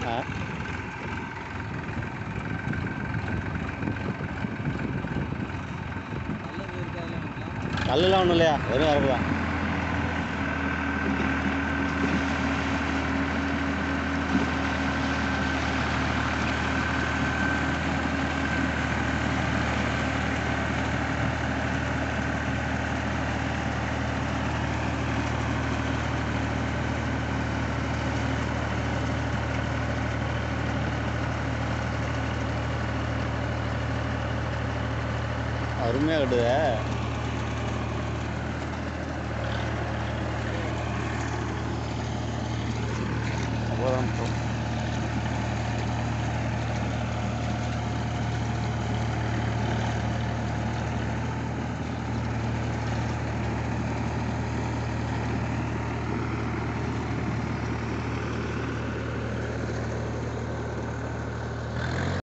hả கல்லெலாம் ஒன்றும் இல்லையா வெறும் வரப்பு தான் அருமையாக கட்டுதே அவ்வளோதான்